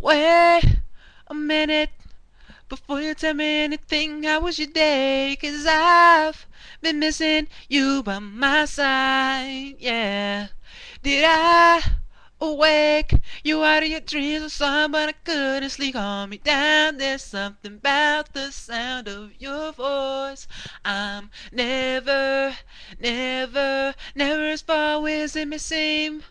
Wait a minute before you tell me anything. How was your day? Cause I've been missing you by my side. Yeah. Did I awake you out of your dreams or something? But I couldn't sleep. Calm me down. There's something about the sound of your voice. I'm never, never, never as far away as it may seem.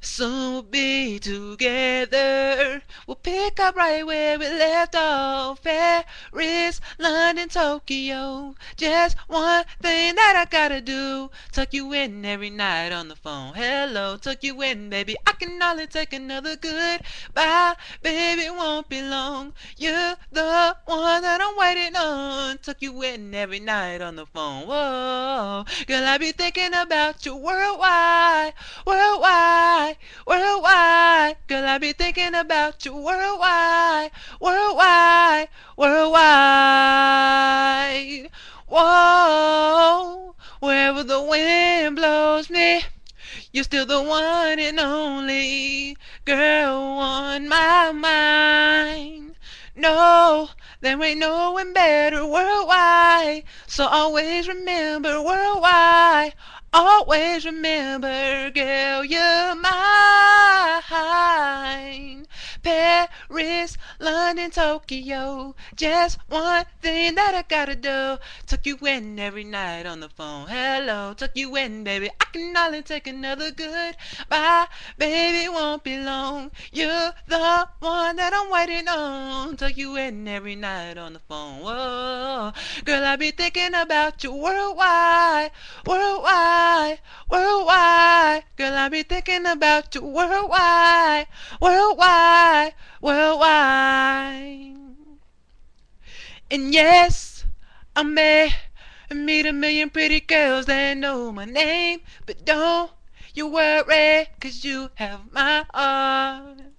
Soon we'll be together. We'll pick up right where we left off. Paris, London, Tokyo. Just one thing that I gotta do. Tuck you in every night on the phone. Hello, tuck you in, baby. I can only take another good bye. Baby, won't be long. You're the one that I'm waiting on. Tuck you in every night on the phone. Whoa, girl, I be thinking about you worldwide, worldwide, worldwide. Girl, I be thinking about you worldwide, worldwide, worldwide. Whoa, wherever the wind blows me. You're still the one and only girl on my mind. No, there ain't no one better worldwide. So always remember worldwide. Always remember, girl, you're mine. Paris, London, Tokyo. Just one thing that I gotta do. Tuck you in every night on the phone. Hello, tuck you in, baby. I can only take another good bye. Baby, won't be long. You're the one that I'm waiting on. Tuck you in every night on the phone. Whoa, girl, I be thinking about you worldwide, worldwide, I be thinking about you worldwide, worldwide, worldwide. And yes, I may meet a million pretty girls that know my name, but don't you worry, cause you have my heart.